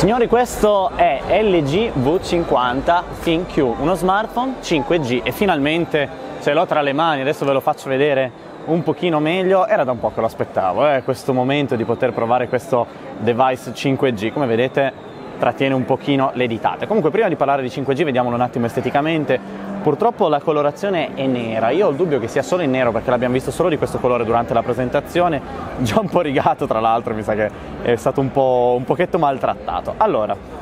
Signori, questo è LG V50 ThinQ, uno smartphone 5G e finalmente ce l'ho tra le mani, adesso ve lo faccio vedere un pochino meglio, era da un po' che lo aspettavo, eh, questo momento di poter provare questo device 5G, come vedete trattiene un pochino le ditate. Comunque prima di parlare di 5G vediamolo un attimo esteticamente, purtroppo la colorazione è nera, io ho il dubbio che sia solo in nero perché l'abbiamo visto solo di questo colore durante la presentazione, già un po' rigato tra l'altro, mi sa che è stato un, po', un pochetto maltrattato. Allora,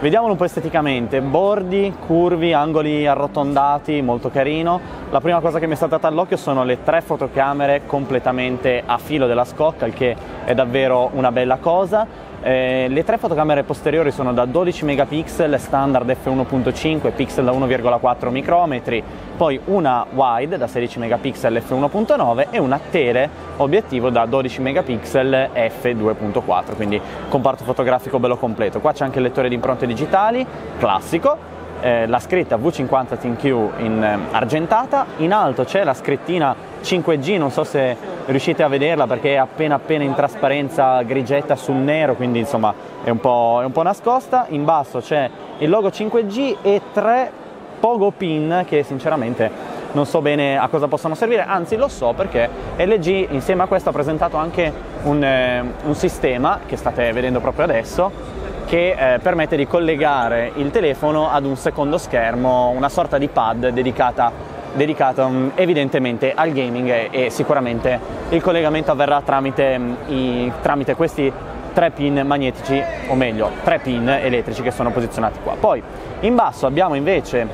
Vediamolo un po' esteticamente, bordi, curvi, angoli arrotondati, molto carino. La prima cosa che mi è stata data all'occhio sono le tre fotocamere completamente a filo della scocca, il che è davvero una bella cosa. Eh, le tre fotocamere posteriori sono da 12 megapixel standard f1.5 pixel da 1,4 micrometri, poi una wide da 16 megapixel f1.9 e una tele obiettivo da 12 megapixel f2.4, quindi comparto fotografico bello completo. Qua c'è anche il lettore di impronte digitali, classico, eh, la scritta V50 ThinQ in eh, argentata, in alto c'è la scrittina 5G, non so se riuscite a vederla perché è appena appena in trasparenza grigetta sul nero, quindi insomma è un po', è un po nascosta, in basso c'è il logo 5G e tre pogo pin che sinceramente non so bene a cosa possano servire, anzi lo so perché LG insieme a questo ha presentato anche un, eh, un sistema che state vedendo proprio adesso che eh, permette di collegare il telefono ad un secondo schermo, una sorta di pad dedicata, dedicato um, evidentemente al gaming e, sicuramente il collegamento avverrà tramite, um, i, tramite questi tre pin magnetici, o meglio, tre pin elettrici che sono posizionati qua. Poi in basso abbiamo invece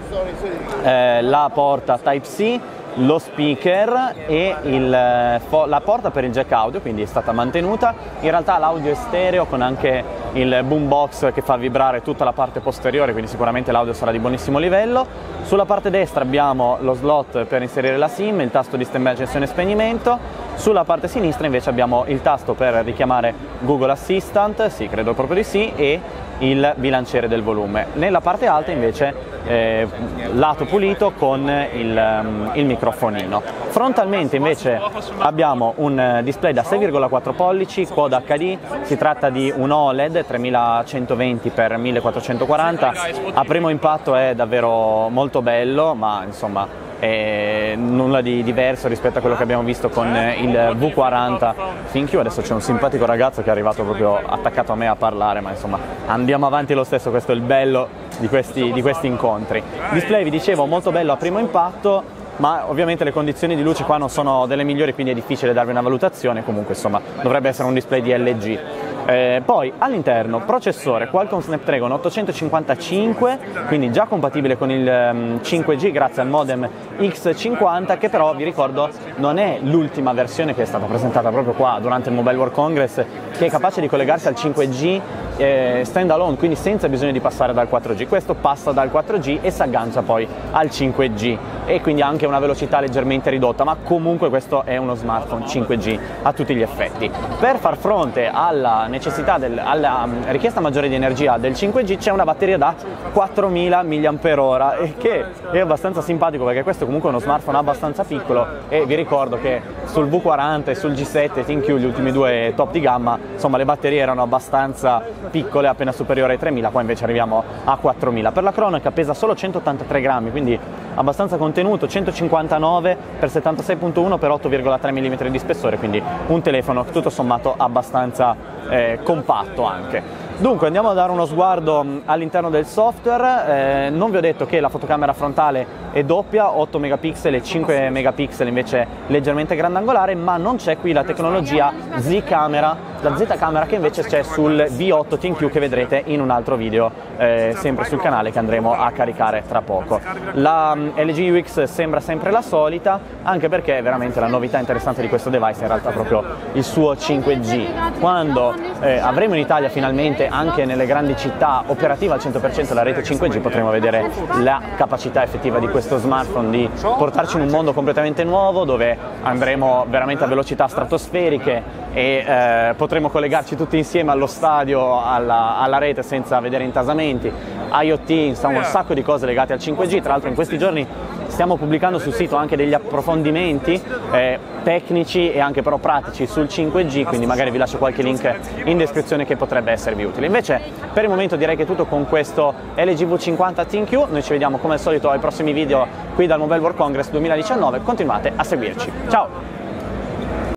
eh, la porta Type-C lo speaker e il, la porta per il jack audio, quindi è stata mantenuta. In realtà l'audio è stereo con anche il boombox che fa vibrare tutta la parte posteriore, quindi sicuramente l'audio sarà di buonissimo livello. Sulla parte destra abbiamo lo slot per inserire la SIM, il tasto di by accensione e spegnimento. Sulla parte sinistra invece abbiamo il tasto per richiamare Google Assistant, sì, credo proprio di sì, e il bilanciere del volume. Nella parte alta invece eh, lato pulito con il, um, il, microfonino. Frontalmente invece abbiamo un display da 6,4 pollici, Quad HD, si tratta di un OLED 3120x1440, a primo impatto è davvero molto bello, ma insomma è nulla di diverso rispetto a quello che abbiamo visto con il V40 ThinQ, adesso c'è un simpatico ragazzo che è arrivato proprio attaccato a me a parlare, ma insomma andiamo avanti lo stesso, questo è il bello di questi, di questi incontri. Display vi dicevo molto bello a primo impatto, ma ovviamente le condizioni di luce qua non sono delle migliori quindi è difficile darvi una valutazione. Comunque insomma dovrebbe essere un display di LG eh, poi all'interno processore Qualcomm Snapdragon 855, quindi già compatibile con il um, ehm, 5G grazie al modem X50 che però vi ricordo non è l'ultima versione che è stata presentata proprio qua durante il Mobile World Congress che è capace di collegarsi al 5G eh, stand alone, quindi senza bisogno di passare dal 4G. Questo passa dal 4G e si aggancia poi al 5G e quindi ha anche una velocità leggermente ridotta, ma comunque questo è uno smartphone 5G a tutti gli effetti. Per far fronte alla necessità, del, alla mm, richiesta maggiore di energia del 5G c'è una batteria da 4000 mAh che è abbastanza simpatico perché questo comunque è uno smartphone abbastanza piccolo e vi ricordo che sul V40 e sul G7 ThinQ, gli ultimi due top di gamma, insomma le batterie erano abbastanza piccole, appena superiori ai 3000, qua invece arriviamo a 4000. Per la cronaca pesa solo 183 grammi, quindi abbastanza contenuto, 159 per 76.1 per 8,3 mm di spessore, quindi un telefono tutto sommato abbastanza eh, compatto anche. Dunque andiamo a dare uno sguardo mm, all'interno del software, eh, non vi ho detto che la fotocamera frontale è doppia, 8 megapixel e 5 megapixel invece leggermente grandangolare, ma non c'è qui la tecnologia Z-camera, la Z-camera che invece c'è sul V8 ThinQ che vedrete in un altro video eh, sempre sul canale che andremo a caricare tra poco. La mm, LG UX sembra sempre la solita, anche perché veramente la novità interessante di questo device è in realtà proprio il suo 5G. Quando eh, avremo in Italia finalmente anche nelle grandi città operativa al 100% la rete 5G potremo vedere la capacità effettiva di questo smartphone di portarci in un mondo completamente nuovo dove andremo veramente a velocità stratosferiche e eh, potremo collegarci tutti insieme allo stadio, alla, alla rete senza vedere intasamenti, IoT, insomma un sacco di cose legate al 5G, tra l'altro in questi giorni stiamo pubblicando sul sito anche degli approfondimenti eh, tecnici e anche però pratici sul 5G, quindi magari vi lascio qualche link in descrizione che potrebbe esservi utile. Invece per il momento direi che è tutto con questo LG V50 ThinQ, noi ci vediamo come al solito ai prossimi video qui dal Mobile World Congress 2019, continuate a seguirci. Ciao!